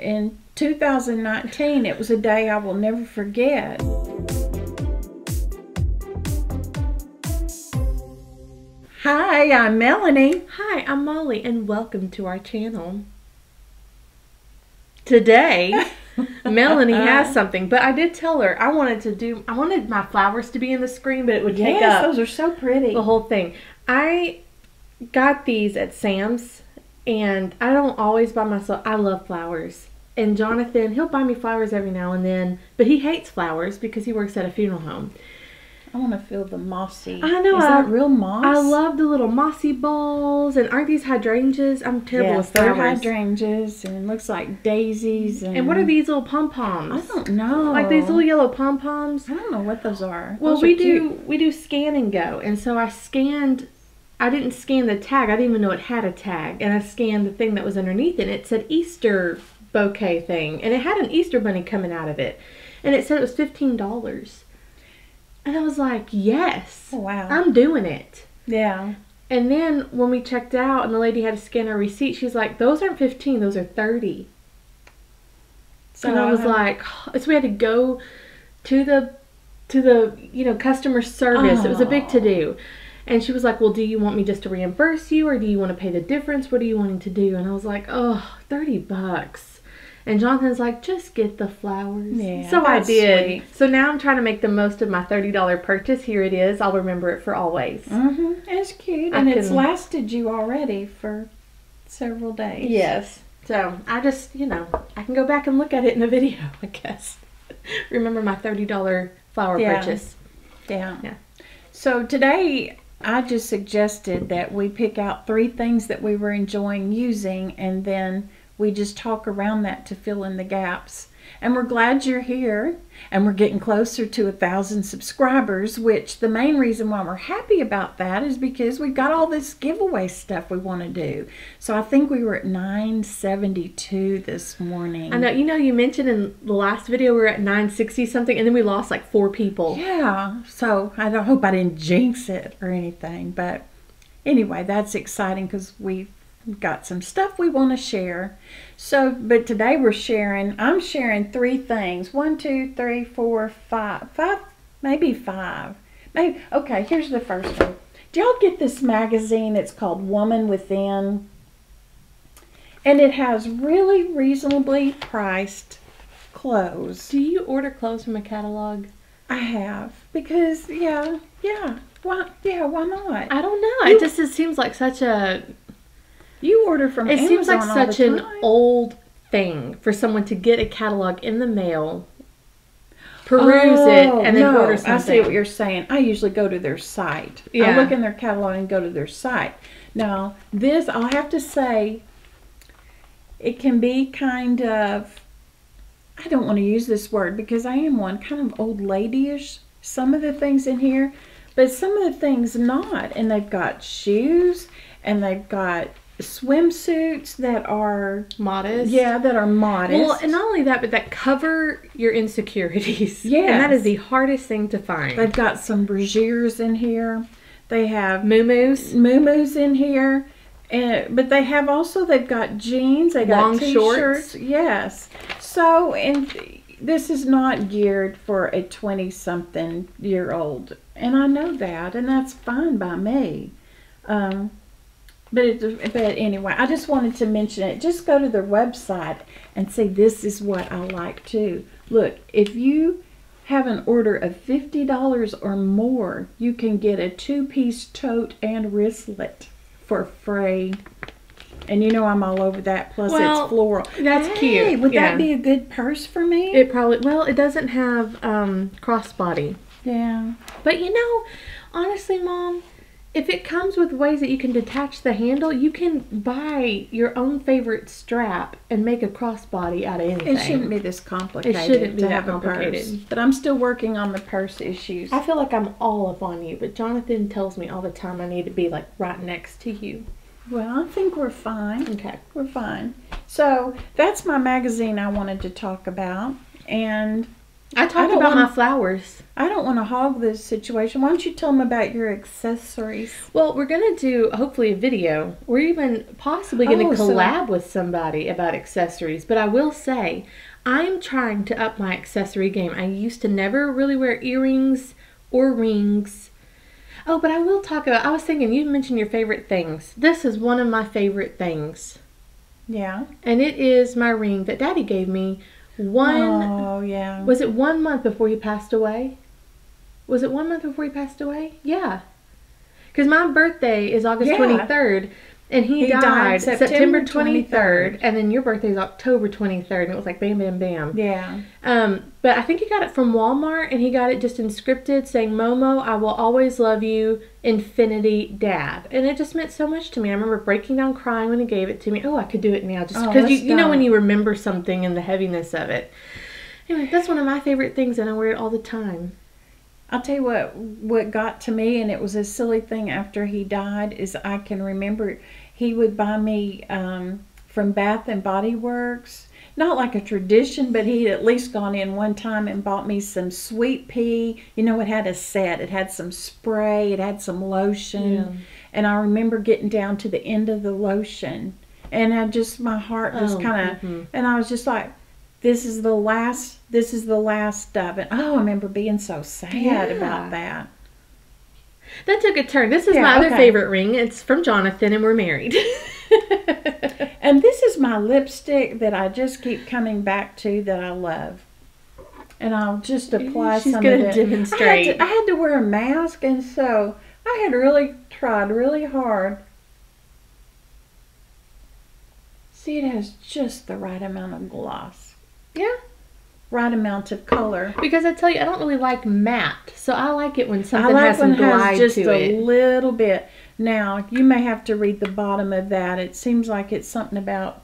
in 2019, it was a day I will never forget. Hi, I'm Melony. Hi, I'm Molly, and welcome to our channel. Today, Melony has uh-huh. something, but I did tell her I wanted to do. I wanted my flowers to be in the screen, but it would take yes, up those are so pretty. the whole thing. I got these at Sam's, and I don't always buy myself. I love flowers, and Jonathan he'll buy me flowers every now and then, but he hates flowers because he works at a funeral home. I want to feel the mossy. I know, Is I- that real moss? I love the little mossy balls, and aren't these hydrangeas? I'm terrible yes, with they're hydrangeas and it looks like daisies. And, And what are these little pom poms? I don't know. Like these little yellow pom poms. I don't know what those are. Well, Those we are do we do scan and go, and so I scanned. I didn't scan the tag. I didn't even know it had a tag, and I scanned the thing that was underneath it. And it said Easter bouquet thing, and it had an Easter bunny coming out of it, and it said it was fifteen dollars. And I was like, yes, Oh, wow. I'm doing it. yeah. And then when we checked out, and the lady had to scan our receipt, she's like, those aren't fifteen, those are thirty. and I was like, so we had to go to the to the you know customer service. It was a big Oh. to do. Oh. And she was like, "Well, do you want me just to reimburse you, or do you want to pay the difference? What are you wanting to do?" And I was like, "Oh, 30 bucks." And Jonathan's like, "Just get the flowers." Yeah, so I did. sweet. So now I'm trying to make the most of my $30 purchase. Here it is. I'll remember it for always. Mm-hmm. It's cute, I and it's lasted you already for several days. Yes. So I just, you know, I can go back and look at it in a video, I guess. Remember my $30 flower Yeah. purchase. Yeah. Yeah. So today, I just suggested that we pick out three things that we were enjoying using, and then we just talk around that to fill in the gaps. And we're glad you're here, and we're getting closer to a thousand subscribers. Which the main reason why we're happy about that is because we've got all this giveaway stuff we want to do. So I think we were at 972 this morning. I know, you know, you mentioned in the last video we were at 960 something, and then we lost like four people. Yeah, so I don't hope I didn't jinx it or anything, but anyway, that's exciting because we've got some stuff we want to share. So, but today we're sharing. I'm sharing three things: one, two, three, four, five, five, maybe five. Maybe okay. Here's the first one. Do y'all get this magazine? It's called Woman Within, and it has really reasonably priced clothes. Do you order clothes from a catalog? I have because yeah, yeah. Why? Yeah, why not? I don't know. You- It just it seems like such a. You order from It Amazon seems like such an old thing for someone to get a catalog in the mail, peruse it, Oh, and then no, order something. I see what you're saying. I usually go to their site. I look in their catalog and go to their site. Now, this I'll have to say, it can be kind of. I don't want to use this word because I am one kind of old ladyish. Some of the things in here, but some of the things not. And they've got shoes, and they've got swimsuits that are modest. yeah that are modest. Well, and not only that, but that cover your insecurities. Yeah, And that is the hardest thing to find. They've got some brassiers in here. They have Moo-moos. moo in here. And, but they have also they've got jeans, they got Long shorts. Yes. So and this is not geared for a 20 something year old. And I know that and that's fine by me. Um but it, but anyway, I just wanted to mention it. Just go to their website and say this is what I like too. Look, if you have an order of fifty dollars or more, you can get a two-piece tote and wristlet for free. And you know I'm all over that. Plus Well, it's floral. that's cute. Hey, cute, Would yeah. that be a good purse for me? It probably well, it doesn't have um crossbody. yeah. But you know, honestly, mom, if it comes with ways that you can detach the handle, you can buy your own favorite strap and make a crossbody out of anything. It shouldn't be this complicated It shouldn't be to that have a purse. complicated. But I'm still working on the purse issues. I feel like I'm all up on you, but Jonathan tells me all the time I need to be like right next to you. Well, I think we're fine. Okay. We're fine. So that's my magazine I wanted to talk about. And I talked about wanna- my flowers. I don't want to hog this situation. Why don't you tell them about your accessories? Well, we're gonna do hopefully a video. We're even possibly gonna Oh, so- collab with somebody about accessories. But I will say, I'm trying to up my accessory game. I used to never really wear earrings or rings. Oh, but I will talk about. I was thinking you mentioned your favorite things. This is one of my favorite things, Yeah. and it is my ring that Daddy gave me. One Oh yeah. was it one month before he passed away? Was it one month before he passed away? Yeah. Because my birthday is August Yeah. 23rd, and he, He died, died September September 23rd, and then your birthday is October 23rd, and it was like bam, bam, bam. yeah. Um, but I think he got it from Walmart, and he got it just inscripted saying, Momo, I will always love you, Infinity Dad. And it just meant so much to me. I remember breaking down crying when he gave it to me. Oh, I could do it now, just Oh, because you, you know when you remember something and the heaviness of it. Anyway, that's one of my favorite things, and I wear it all the time. I'll tell you what what got to me and it was a silly thing after he died is I can remember he would buy me um, from Bath and Body Works. Not like a tradition, but he'd at least gone in one time and bought me some sweet pea. You know, it had a set. It had some spray. It had some lotion. Yeah. And I remember getting down to the end of the lotion. And I just, my heart just Oh, kind of, mhm. and I was just like, this is the last, this is the last of it. Oh, I remember being so sad Yeah. about that. That took a turn. This is Yeah, my other okay. favorite ring. It's from Jonathan, and we're married. And this is my lipstick that I just keep coming back to that I love. And I'll just apply She's some gonna of it. demonstrate. I had, to, I had to wear a mask, and so I had really tried really hard. See, it has just the right amount of gloss, yeah. right amount of color. Because I tell you, I don't really like matte, so I like it when I something like has when glide has just a it. little bit. Now, you may have to read the bottom of that. It seems like it's something about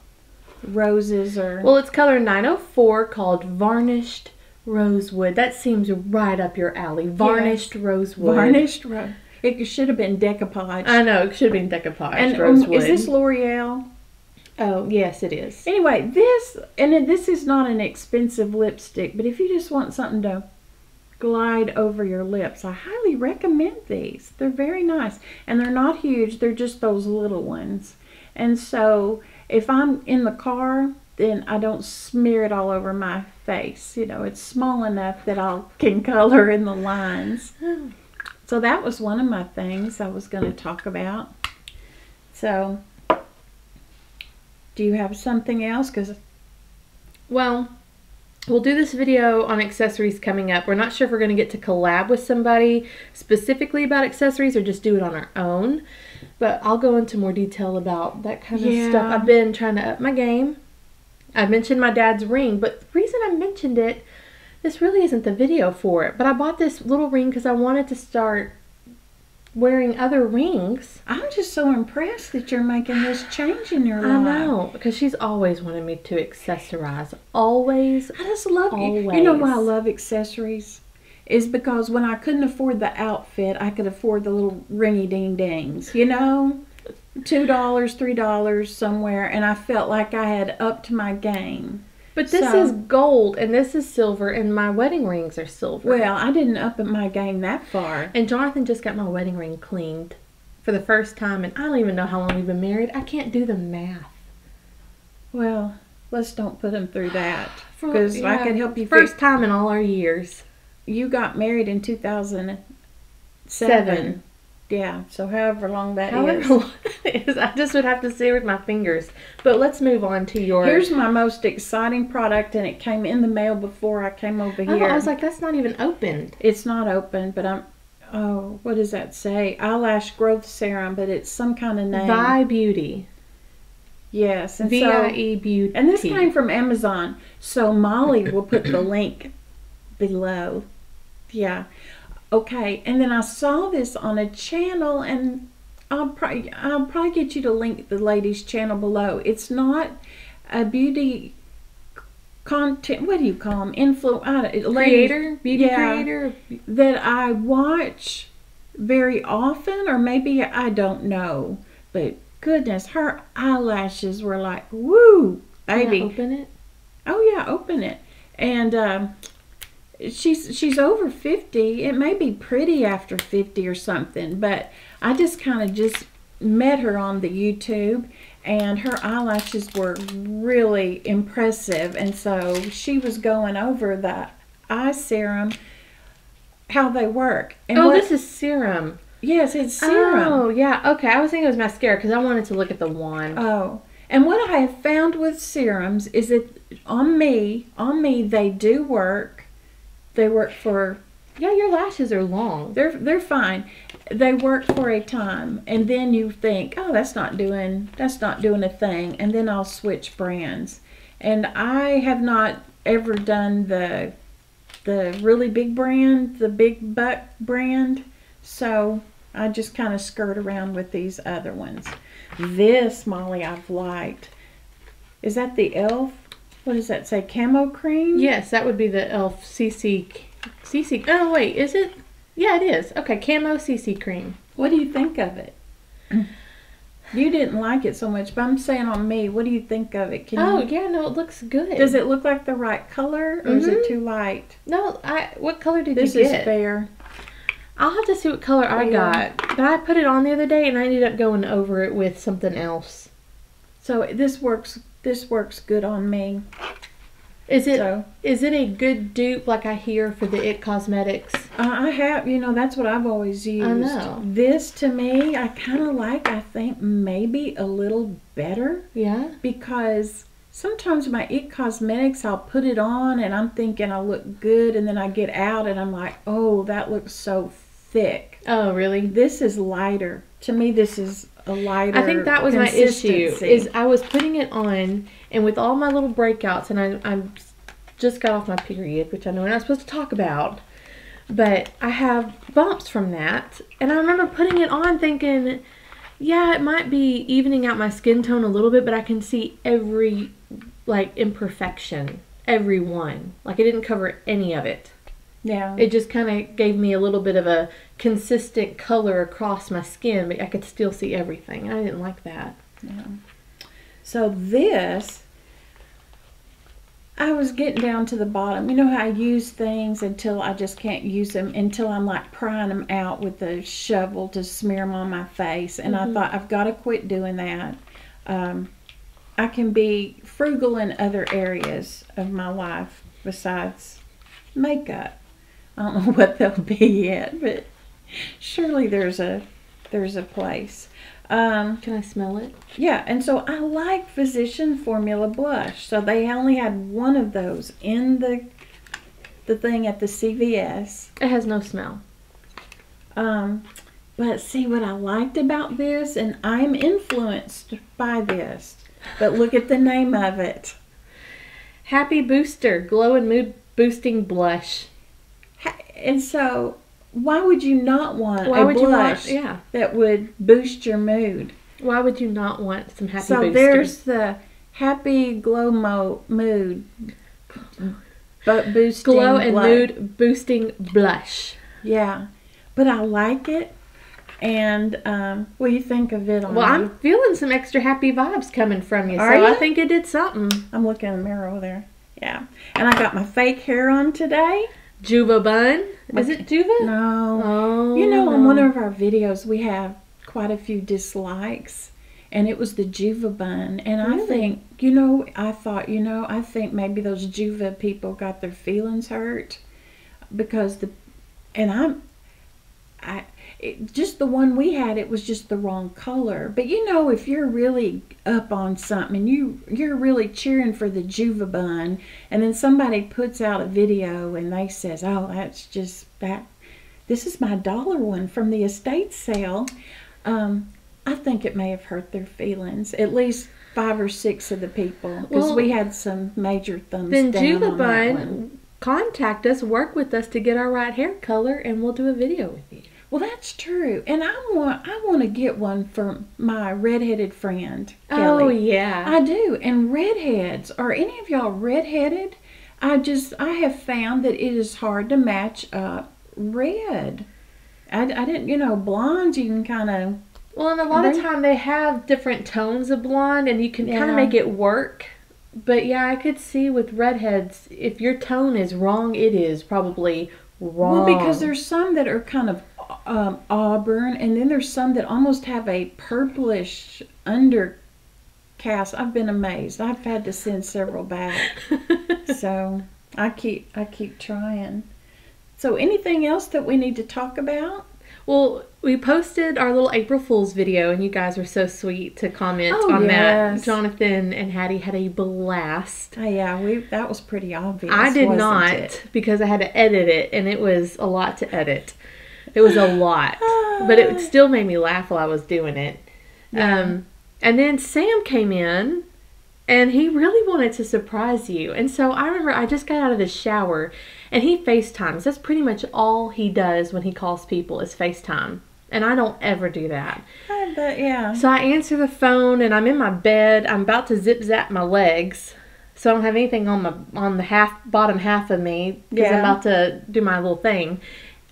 roses or. Well, it's color 904 called Varnished Rosewood. That seems right up your alley. Varnished Rosewood. Varnished rose. It should have been decoupage. I know, it should have been decoupage and um, rosewood. is this L'Oreal? Oh, yes, it is. Anyway, this and this is not an expensive lipstick, but if you just want something to glide over your lips, I highly recommend these. They're very nice, and they're not huge. They're just those little ones. And so, if I'm in the car, then I don't smear it all over my face. You know, it's small enough that I can color in the lines. So that was one of my things I was going to talk about. So, do you have something else? Because Well, we'll do this video on accessories coming up. We're not sure if we're going to get to collab with somebody specifically about accessories or just do it on our own. But I'll go into more detail about that kind of Yeah. stuff. I've been trying to up my game. I mentioned my dad's ring, but the reason I mentioned it, this really isn't the video for it. But I bought this little ring because I wanted to start wearing other rings. I'm just so impressed that you're making this change in your life. I know, because she's always wanted me to accessorize. Always. I just love you. You know why I love accessories? Is because when I couldn't afford the outfit, I could afford the little ringy ding dings. You know, two dollars, three dollars somewhere, and I felt like I had upped my game. But this So- is gold and this is silver and my wedding rings are silver. Well, I didn't up my game that far. and Jonathan just got my wedding ring cleaned for the first time and I don't even know how long we've been married. I can't do the math. Well, let's don't put him through that For- because I can help you. First First, time in all our years. you got married in two thousand Seven. Yeah, so however long that is. However long it is, I just would have to say with my fingers. But let's move on to your Here's my most exciting product, and it came in the mail before I came over Oh, here. I was like, that's not even opened. it's not open, but I'm. Oh, what does that say? Eyelash growth serum, but it's some kind of name. VieBeauti. Yes, and V so I E Beauty. and this came from Amazon. So Molly will put the link below. Yeah. Okay, and then I saw this on a channel, and I'll probably I'll probably get you to link the lady's channel below. It's not a beauty content. What do you call them? Influ ladies- creator, beauty yeah, creator. that I watch very often, or maybe I don't know. But goodness, her eyelashes were like woo, Can I baby. open it. Oh yeah, open it. And um, she's she's over 50 it may be pretty after 50 or something but i just kind of just met her on the youtube and her eyelashes were really impressive and so she was going over the eye serum how they work and oh, what- this is serum. yes it's serum Oh, yeah. Okay, I was thinking it was mascara because I wanted to look at the wand. Oh, and what I have found with serums is that on me, on me, they do work. They work for yeah, your lashes are long. they're they're fine. They work for a time, and then you think, oh, that's not doing that's not doing a thing, and then I'll switch brands. And I have not ever done the the really big brand, the big buck brand, so I just kind of skirt around with these other ones. This Molly I've liked. Is that the Elf? What does that say? Camo cream? Yes, that would be the Elf CC CC. Oh wait, is it? Yeah, it is. Okay, camo CC cream. What do you think of it? You didn't like it so much, but I'm saying on me, what do you think of it? Can Oh you, yeah, no, it looks good. does it look like the right color or is it Mhm. too light? No, I. What color did This you get? This is fair. I'll have to see what color I got. But I put it on the other day and I ended up going over it with something else. So this works this works good on me. Is it So is it a good dupe like I hear for the It Cosmetics? uh, I have, you know, that's what I've always used. I know. This to me, I kind of like. I think maybe a little better Yeah. because sometimes my It Cosmetics, I'll put it on and I'm thinking I look good, and then I get out and I'm like, oh, that looks so thick. Oh, really? This is lighter. To me, this is a lighter. I think that was my issue. Is I was putting it on, and with all my little breakouts, and I I just got off my period, which I know we're not supposed to talk about, but I have bumps from that, and I remember putting it on, thinking, yeah, it might be evening out my skin tone a little bit, but I can see every like imperfection, every one. Like it didn't cover any of it. yeah. It just kind of gave me a little bit of a consistent color across my skin, but I could still see everything. I didn't like that. Yeah. So this, I was getting down to the bottom. You know how I use things until I just can't use them until I'm like prying them out with the shovel to smear them on my face. And I Mhm. thought I've got to quit doing that. Um, I can be frugal in other areas of my life besides makeup. I don't know what they'll be yet, but surely there's a there's a place. Um, Can I smell it? yeah, and so I like Physician Formula Blush. So they only had one of those in the the thing at the CVS. It has no smell. Um, but see what I liked about this, and I'm influenced by this. But look at the name of it. Happy Booster Glow and Mood Boosting Blush. And so, why would you not want Why a would you blush want? Yeah. that would boost your mood? Why would you not want some Happy so Booster? there's the happy glow mo- mood, but boosting Glow and blush. Mood Boosting Blush. Yeah, but I like it. And um, what do you think of it Well. I'm feeling some extra happy vibes coming from you, Are so I think it did something. I'm looking in the mirror over there. Yeah, and I got my fake hair on today. Juva Bun. Is it Juva? No, Oh. you know, on oh. one of our videos we have quite a few dislikes, and it was the Juva bun. And I think, you know, I thought, you know, I think maybe those Juva people got their feelings hurt because the, and I'm, I. It, just the one we had, it was just the wrong color. But you know, if you're really up on something and you you're really cheering for the Juva bun, and then somebody puts out a video and they says, "Oh, that's just that. This is my dollar one from the estate sale." Um, I think it may have hurt their feelings. At least five or six of the people, because Well, we had some major thumbs Then down Juva on that one. Bun, contact us, work with us to get our right hair color, and we'll do a video with you. Well, that's true, and I want I want to get one for my redheaded friend oh, Kelly. Oh yeah. I do. And redheads, are any of y'all redheaded? I just, I have found that it is hard to match up red. I, I didn't, you know, blondes, you can kind of, Well, and a lot of time they have different tones of blonde, and you can kind of make it work But yeah, I could see with redheads, if your tone is wrong, it is probably wrong. Well, because there's some that are kind of um, auburn, and then there's some that almost have a purplish undercast. I've been amazed. I've had to send several back, so I keep I keep trying. So, anything else that we need to talk about? Well, we posted our little April Fool's video, and you guys were so sweet to comment Oh, on yes. that. Jonathan and Hattie had a blast. Oh, yeah, we that was pretty obvious. I did not it? because I had to edit it, and it was a lot to edit. It was a lot, but it still made me laugh while I was doing it. Yeah. Um, and then Sam came in, and he really wanted to surprise you. And so I remember I just got out of the shower, and he FaceTimes. That's pretty much all he does when he calls people is FaceTime. And I don't ever do that. I bet, yeah. So I answer the phone and I'm in my bed. I'm about to zip zap my legs. So I don't have anything on my on the half bottom half of me because I'm about to do my little thing.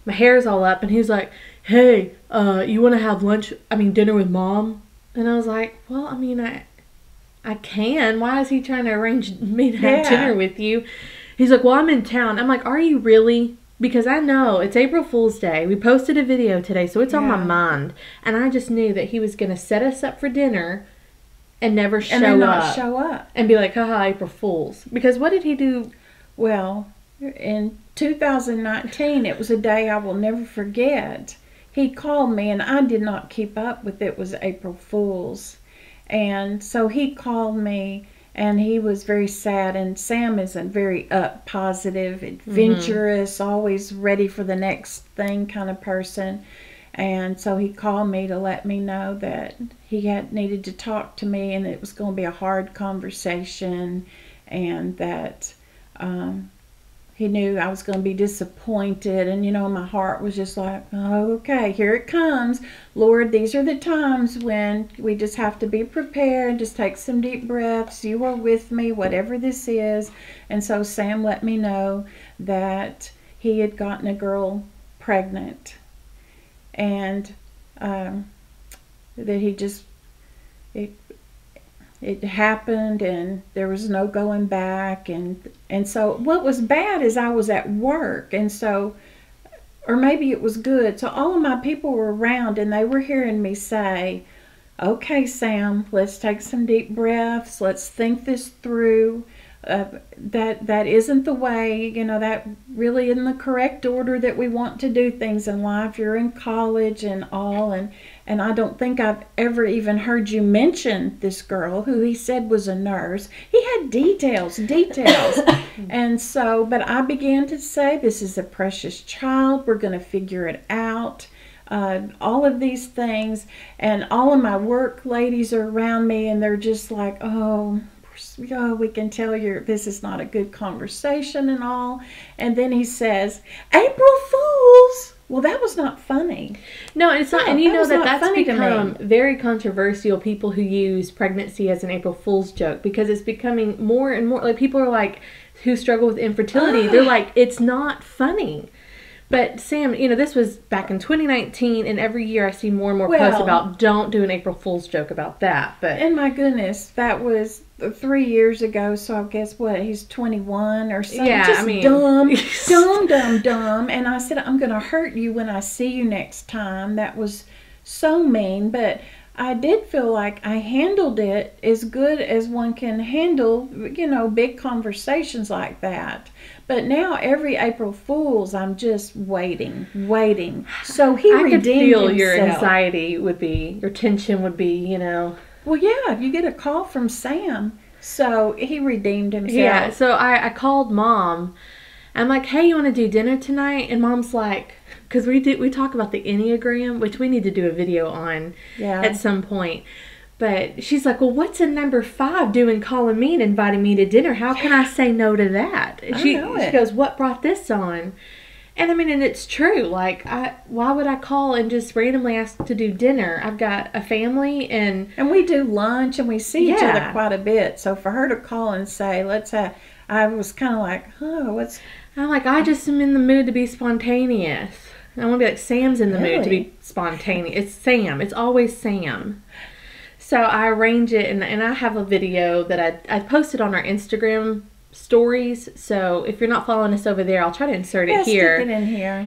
My hair's all up and he's like, "Hey, uh, you want to have lunch? I mean, dinner with mom?" And I was like, "Well, I mean, I I can. Why is he trying to arrange me to have Yeah. dinner with you?" He's like, "Well, I'm in town." I'm like, "Are you really?" Because I know it's April Fool's Day. We posted a video today, so it's on my mind. And I just knew that he was going to set us up for dinner and never show and up show up. and be like, haha, April Fools. Because what did he do? Well, in 2019, it was a day I will never forget. He called me, and I did not keep up with it. Was April Fools, and so he called me, and he was very sad. And Sam is a very up, positive, adventurous, always ready for the next thing kind of person. And so he called me to let me know that he had needed to talk to me, and it was going to be a hard conversation, and that. Um, he knew I was going to be disappointed, and you know, my heart was just like, oh, okay, here it comes. Lord, these are the times when we just have to be prepared, just take some deep breaths. You are with me, whatever this is. And so Sam let me know that he had gotten a girl pregnant, and um, that he just it it happened and there was no going back and and so what was bad is I was at work and so or maybe it was good. So all of my people were around and they were hearing me say okay Sam let's take some deep breaths. Let's think this through. Uh, that that isn't the way you know that really isn't the correct order that we want to do things in life. You're in college and all and and I don't think I've ever even heard you mention this girl who he said was a nurse. He had details, details. and so, but I began to say, This is a precious child. We're going to figure it out. Uh, all of these things. And all of my work ladies are around me and they're just like, Oh, oh, we can tell you this is not a good conversation and all. And then he says, April Fools. Well, that was not funny. No, it's not. No, and you that know that that's become very controversial. People who use pregnancy as an April Fool's joke because it's becoming more and more like people are like who struggle with infertility. they're like it's not funny. But Sam, you know, this was back in 2019, and every year I see more and more posts about don't do an April Fool's joke about that. But And my goodness, that was three years ago. So I guess what he's twenty one or something. Yeah, I mean- dumb, dumb, dumb, dumb. And I said, I'm going to hurt you when I see you next time. That was so mean, but I did feel like I handled it as good as one can handle, you know, big conversations like that. But now every April Fool's, I'm just waiting, waiting. So he I could redeemed feel your anxiety would be, your tension would be, you know. Well, yeah, if you get a call from Sam. So he redeemed himself. Yeah, so I, I called mom. I'm like, hey, you want to do dinner tonight? And mom's like, because we do we talk about the enneagram, which we need to do a video on Yeah. at some point. But she's like, well, what's a number five doing calling me and inviting me to dinner? How can I say no to that? And I she she goes, what brought this on? And I mean, and it's true. Like, I why would I call and just randomly ask to do dinner? I've got a family and and we do lunch and we see each other quite a bit. So for her to call and say, let's have, I was kind of like, oh, what's, I'm like, I just am in the mood to be spontaneous. I want to be like Sam's in the mood to be spontaneous. It's Sam. It's always Sam. So So I arrange it, and, and I have a video that I, I posted on our Instagram stories. So if you're not following us over there, I'll try to insert it Yeah, here. stick it in here.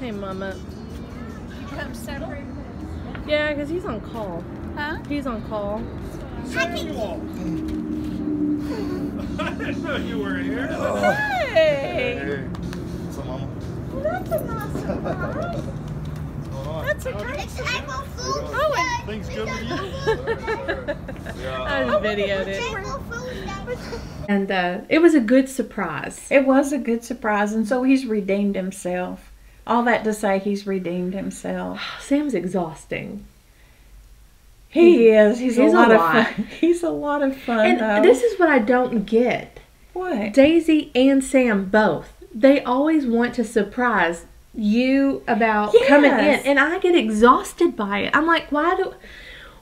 Hey, Mama. Come separate. Yeah, because he's on call. Huh? He's on call. I didn't know you were here. Hey! So, Mama, That's a nice surprise. What's going on? That's a great It's April Fool's Oh, Day. Things good with you? I Yeah. just videoed it. April Fool's Day. And uh, it was a good surprise. It was a good surprise, and so he's redeemed himself. All that to say, he's redeemed himself. Sam's exhausting. He is. He's, He's a a lot of fun. He's a lot of fun, And though. this is what I don't get. what? Daisy and Sam both. They always want to surprise you about coming in and I get exhausted by it. I'm like, why do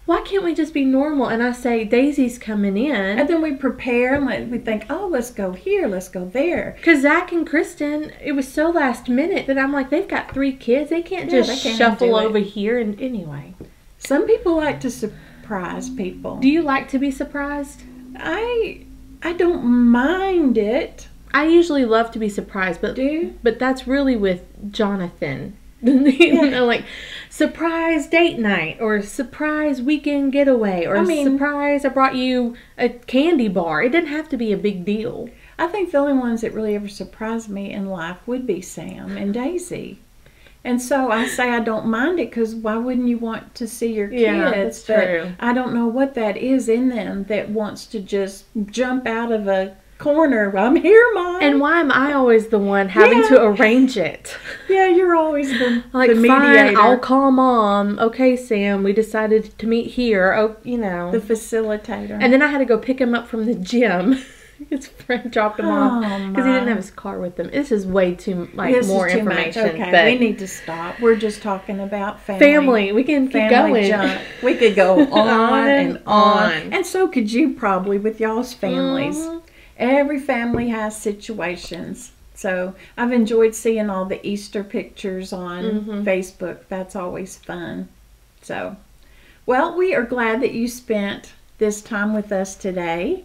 why can't we just be normal? And I say Daisy's coming in. And then we prepare and like, we think, oh, let's go here, let's go there. Cause Zach and Kristen, it was so last minute that I'm like, they've got three kids. They can't Yeah, just they can't shuffle it. over here. And anyway, Some people like to surprise people. do you like to be surprised? I I don't mind it. I usually love to be surprised, but but that's really with Jonathan. you know, like surprise date night or surprise weekend getaway or I mean- surprise I brought you a candy bar. It didn't have to be a big deal. I think the only ones that really ever surprised me in life would be Sam and Daisy. And so I say I don't mind it because why wouldn't you want to see your kids? Yeah, that's But true. I don't know what that is in them that wants to just jump out of a corner. I'm here, mom. And why am I always the one having to arrange it? yeah, you're always the, Like, the fine, I'll call mom. Okay, Sam, we decided to meet here. Oh, you know. the facilitator. and then I had to go pick him up from the gym. his friend dropped him off Oh, because he didn't have his car with him. This is way too like this more is too much. information. Okay, but we need to stop. We're just talking about family. family, we can keep going. junk. We could go on, On and and on. on. And so could you probably with y'all's families. Mhm. Every family has situations. So I've enjoyed seeing all the Easter pictures on Mhm. Facebook. That's always fun. So, well, we are glad that you spent this time with us today.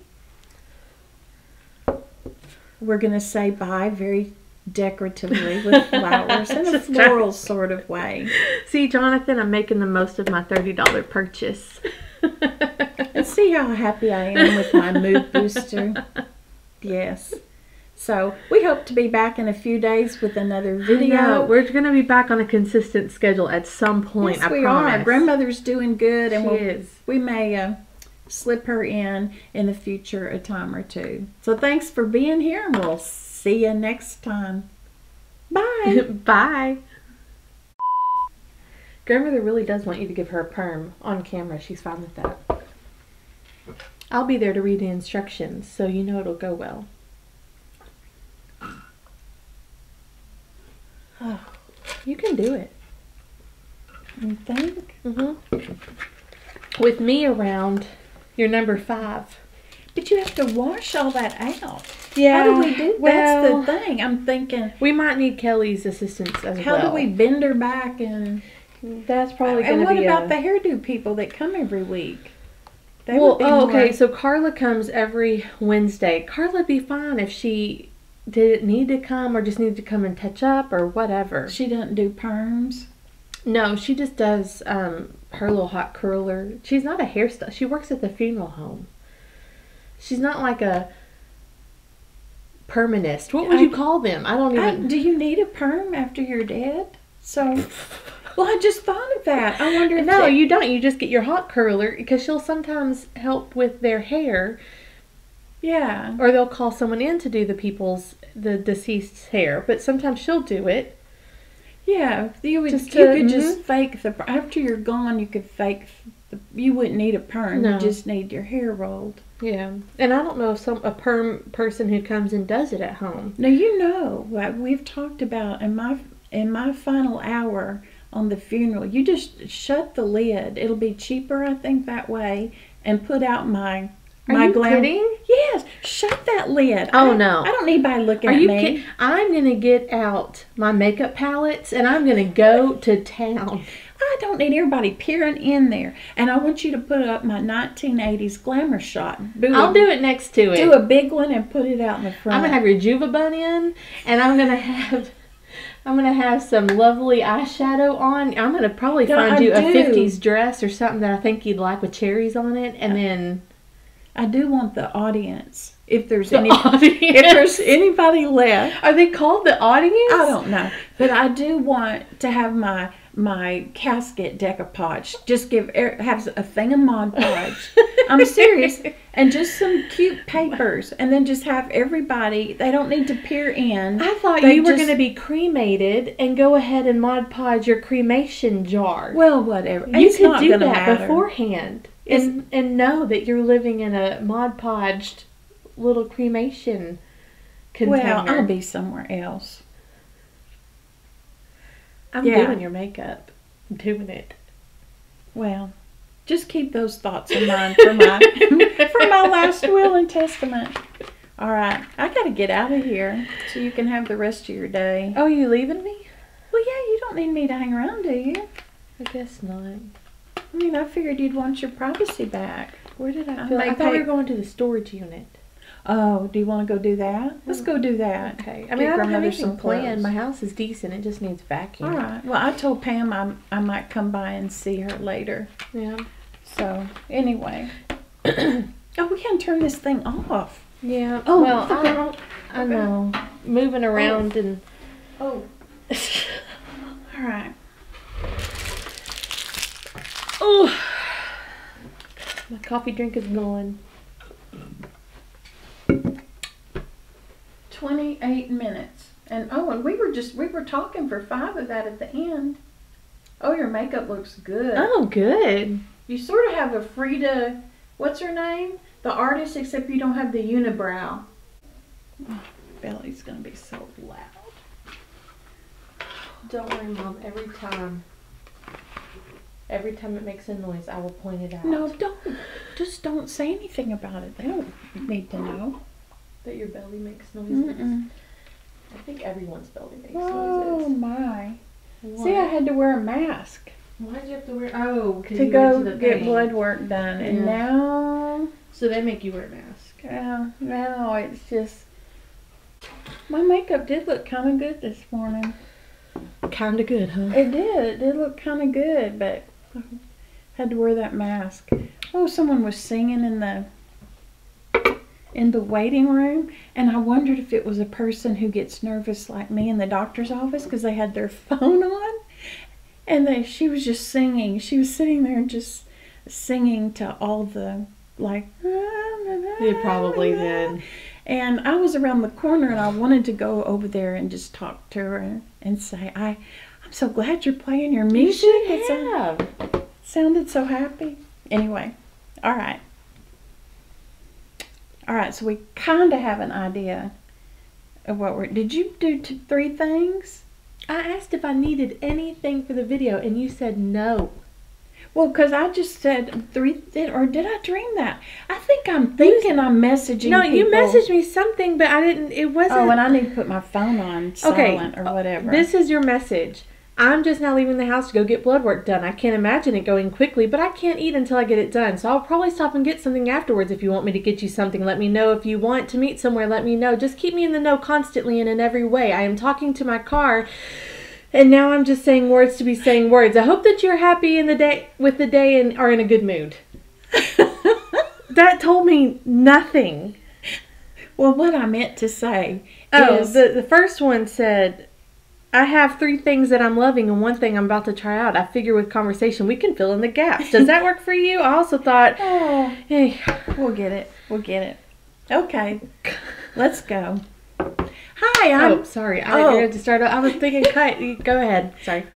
We're going to say bye very decoratively with flowers in a floral sort of way. See, Jonathan, I'm making the most of my thirty dollar purchase. And see how happy I am with my mood booster. Yes. So we hope to be back in a few days with another Video. We're gonna be back on a consistent schedule at some point. yes, I we promise. are. Grandmother's doing good, and She we'll, is. we may uh, slip her in in the future a time or two. So thanks for being here, and we'll see you next time. Bye. Bye. Grandmother really does want you to give her a perm on camera. She's fine with that. I'll be there to read the instructions, so you know it'll go well. Oh, you can do it. you think? Mm hmm With me around, you're number five. But you have to wash all that out. Yeah. How do we do? well, That's the thing. I'm thinking. We might need Kelly's assistance as How well. do we bend her back and? That's probably going to be. And what about a... the hairdo people that come every week? They well, oh, okay. more- So Carla comes every Wednesday. Carla'd be fine if she didn't need to come or just needed to come and touch up or whatever. she doesn't do perms. No, she just does um, her little hot curler. She's not a hairstyle. She works at the funeral home. She's not like a permanist. What would I- you call them? I don't I, even. do you need a perm after you're dead? So, well, I just thought of that. I wonder if no, they- you don't. You just get your hot curler because she'll sometimes help with their hair, yeah. or they'll call someone in to do the people's the deceased's hair. But sometimes she'll do it. Yeah, you would. Just you to- could mhm. just fake the. After you're gone, you could fake. The, you wouldn't need a perm. No. You just need your hair rolled. Yeah, and I don't know if some a perm person who comes and does it at home. Now you know what we've talked about in my in my final hour on the funeral. You just shut the lid. It'll be cheaper, I think, that way, and put out my Are my you glam- kidding? Yes, shut that lid. Oh, I- no. I don't need anybody looking Are at you me. I'm gonna get out my makeup palettes and I'm gonna go to town. I don't need everybody peering in there. And I want you to put up my 1980s glamour shot. Do I'll do it next to it. do a big one and put it out in the front. I'm gonna have your Juva bun in, and I'm gonna have. I'm gonna have some lovely eyeshadow on. I'm gonna probably find I you a 50s dress or something that I think you'd like with cherries on it, and then I do want the audience. If there's the any, audience. if there's anybody left, Are they called the audience? I don't know, but I do want to have my my casket decoupage. Just give er- have a thing of Mod Podge. I'm serious, and just some cute papers, and then just have everybody. They don't need to peer in. I thought They you were gonna be cremated and go ahead and Mod Podge your cremation jar. Well, whatever. you it's could do that matter. beforehand It's- and and know that you're living in a Mod Podged little cremation container. Well, I'll be somewhere else. I'm Yeah. doing your makeup. I'm doing it. Well, just keep those thoughts in mind for my for my last will and testament. All right, I got to get out of here so you can have the rest of your day. Oh, you leaving me? Well, yeah, you don't need me to hang around, do you? I guess not. I mean, I figured you'd want your privacy back. Where did I I? I thought we were going to the storage unit. Oh, do you want to go do that? Let's go do that. Okay. I Get mean, I don't have anything planned. My house is decent. It just needs vacuum. All right. Well, I told Pam I I might come by and see her later. Yeah. So anyway, oh, we can't turn this thing off. Yeah. Oh, well, I. I, I know. Moving oh. around and. Oh, all right. Oh. My coffee drink is gone. 28 minutes. And oh, and we were just we were talking for 5 of that at the end. Oh, your makeup looks good. Oh, good. You sort of have a Frida what's her name? The artist except you don't have the unibrow. Oh, belly's going to be so loud. Don't worry, Mom. Every time. Every time it makes a noise, I will point it out. No, don't. Just don't say anything about it. They don't need to know. That your belly makes noises. Mm-mm. I think everyone's belly makes Oh noises. Oh my. What? See, I had to wear a mask. Why'd you have to wear? Oh, 'cause to you go went to the get thing. blood work done. And Yeah. now, So they make you wear a mask. uh, now it's just. My makeup did look kind of good this morning. Kinda good, huh? It did. It did look kind of good, but I had to wear that mask. Oh, someone was singing in the in the waiting room, and I wondered if it was a person who gets nervous like me in the doctor's office because they had their phone on, and they, she was just singing. She was sitting there and just singing to all the like. They probably did. And I was around the corner, and I wanted to go over there and just talk to her and, say, "I, I'm so glad you're playing your music. It sound- have. sounded so happy." Anyway, all right, all right. So we kind of have an idea of what we're. Did you do t- three things? I asked if I needed anything for the video, and you said no. Well, because I just said three, or did I dream that? I think I'm thinking I'm messaging. You. No, you messaged me something, but I didn't. It oh, wasn't. Oh, and I need to put my phone on Okay, silent or uh, whatever. This is your message. I'm just now leaving the house to go get blood work done. I can't imagine it going quickly, but I can't eat until I get it done. So I'll probably stop and get something afterwards if you want me to get you something. Let me know. If you want to meet somewhere, let me know. Just keep me in the know constantly and in every way. I am talking to my car. And now I'm just saying words to be saying words. I hope that you're happy in the day with the day and are in a good mood. that told me nothing. well, what I meant to say Oh, is the the first one said, "I have three things that I'm loving and one thing I'm about to try out. I figure with conversation we can fill in the gaps. Does that work for you?" I also thought, Oh, "Hey, we'll get it. We'll get it. Okay, let's go. Hi, I'm. oh, sorry, I Oh. didn't to start. I was thinking, cut. Go ahead. Sorry."